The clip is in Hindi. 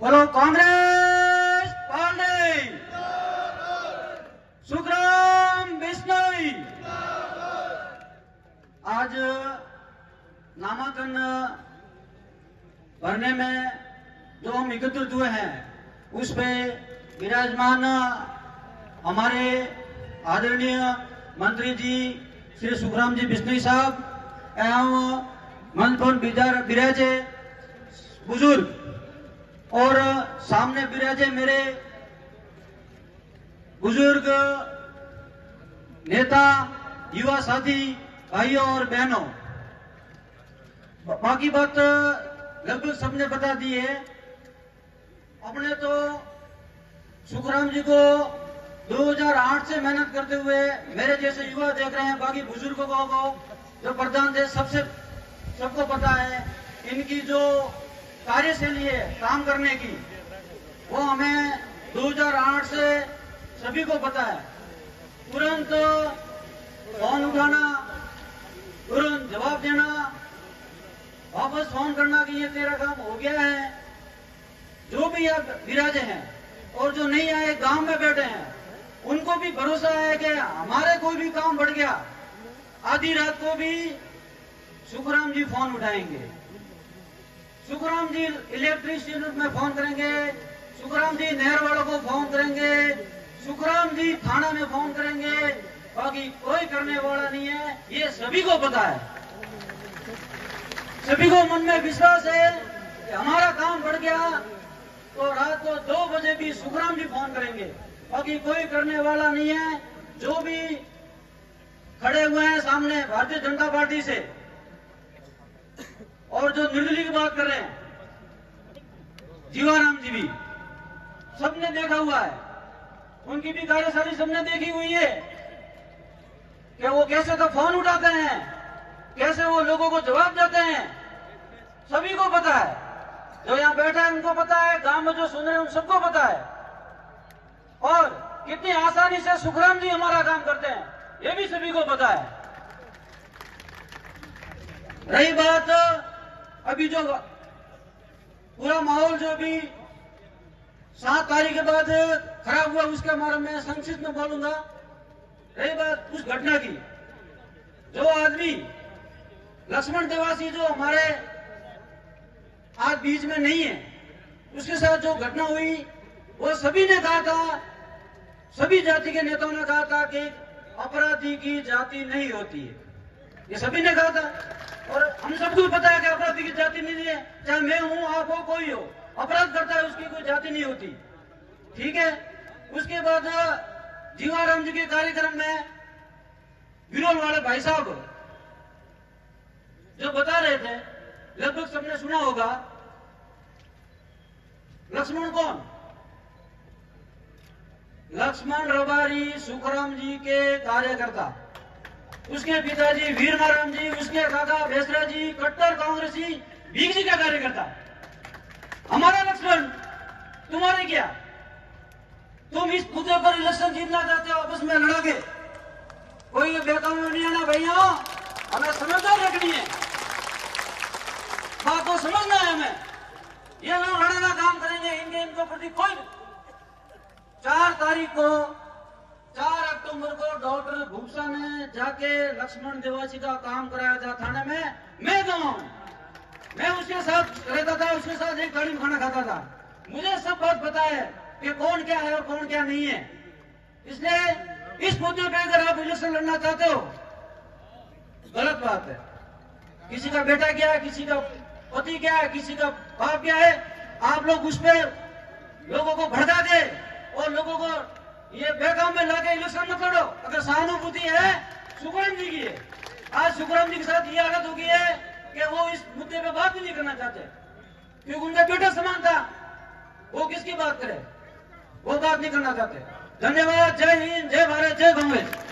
बोलो, कांग्रेस पार्टी सुखराम बिश्नोई आज नामांकन भरने में जो हम एकत्रित हुए हैं, उस पे विराजमान हमारे आदरणीय मंत्री जी, श्री सुखराम जी बिश्नोई साहब एवं मंच विराजे बुज़ुर्ग और सामने विराजे मेरे बुज़ुर्ग, नेता, युवा साथी, भाइयों और बहनों। बाकी बात लगभग सबने बता दी है। अपने तो सुखराम जी को 2008 से मेहनत करते हुए मेरे जैसे युवा देख रहे हैं, बाकी बुज़ुर्गों को जो प्रधान थे, सबसे सबको पता है, इनकी जो कार्यशैली है काम करने की, वो हमें 2008 से सभी को पता है। तुरंत फ़ोन उठाना, तुरंत जवाब देना, वापस फ़ोन करना कि ये तेरा काम हो गया है। जो भी आप विराजे हैं और जो नहीं आए, गाँव में बैठे हैं, उनको भी भरोसा है कि हमारे कोई भी काम बढ़ गया। आधी रात को भी सुखराम जी फ़ोन उठाएँगे। सुखराम जी इलेक्ट्रिसिटी में फ़ोन करेंगे। सुखराम जी नहर वालों को फ़ोन करेंगे। सुखराम जी थाना में फ़ोन करेंगे। बाकी कोई करने वाला नहीं है। ये सभी को पता है। सभी को मन में विश्वास है कि हमारा काम बढ़ गया। तो रात को दो बजे भी सुखराम जी फ़ोन करेंगे। बाकी कोई करने वाला नहीं है। जो भी खड़े हुए हैं सामने, भारतीय जनता पार्टी से और जो निर्दलीय की बात कर रहे हैं, जीवाराम जी भी, सबने देखा हुआ है। उनकी भी कार्यशाली सबने देखी हुई है कि वो कैसे तो फ़ोन उठाते हैं, कैसे वो लोगों को जवाब देते हैं, सभी को पता है। जो यहाँ बैठा है, उनको पता है, गाँव में जो सुन रहे हैं, उन सबको पता है। और कितनी आसानी से सुखराम जी हमारा काम करते हैं, ये भी सभी को पता है। रही बात अभी जो पूरा माहौल जो भी सात तारीख के बाद खराब हुआ, उसके बारे में संक्षिप्त में बोलूँगा। रही बात उस घटना की। जो आदमी, लक्ष्मण देवासी जो हमारे आज बीच में नहीं है, उसके साथ जो घटना हुई, वो सभी ने कहा था, सभी जाति के नेताओं ने कहा था कि अपराधी की जाति नहीं होती है। ये सभी ने कहा था। सबको पता है कि अपराधी की जाति नहीं है? चाहे मैं हूँ, आप हो, कोई हो, अपराध करता है उसकी कोई जाति नहीं होती। ठीक है? उसके बाद, जीवाराम जी के कार्यक्रम में विरोल वाले भाई साहब जो बता रहे थे, लगभग सबने सुना होगा। लक्ष्मण कौन? लक्ष्मण रबारी सुखराम जी के कार्यकर्ता। उसके पिताजी वीर नारायण जी, उसके काका बेसरा जी, कट्टर कांग्रेसी भीख जी का कार्यकर्ता। हमारा लक्ष्मण तुम्हारे क्या? तुम इस मुद्दे पर इलेक्शन जीतना चाहते हो, आपस में लड़ोगे। कोई बेकाम नहीं आना भैया? हमें समझदार रखनी है। बात को समझना है हमें। ये लोग लड़ने का काम करेंगे, इनके इनको प्रति कोई चार तारीख को चार अक्टूबर को डॉक्टर भूसा ने जाके लक्ष्मण देवासी का काम कराया था थाने में। मैं गवा मैं उसके साथ रहता था, उसके साथ एक में खाना खाता था। मुझे सब बात पता है कि कौन क्या है और कौन क्या नहीं है। इसलिए इस मुद्दे पे अगर आप इलेक्शन लड़ना चाहते हो, गलत बात है। किसी का बेटा क्या है, किसी का पति क्या है, किसी का बाप क्या है, आप लोग उस पर लोगों को भड़का दे और लोगों को ये बेगाम में लाके इलेक्शन मत लड़ो। अगर सहानुभूति है सुखराम जी की है। आज सुखराम जी के साथ ये आदत हो गई है कि वो इस मुद्दे पे बात भी नहीं करना चाहते। क्योंकि उनका बेटा समान था। वो किसकी बात करे? वो बात नहीं करना चाहते। धन्यवाद। जय हिंद, जय भारत, जय कांग्रेस।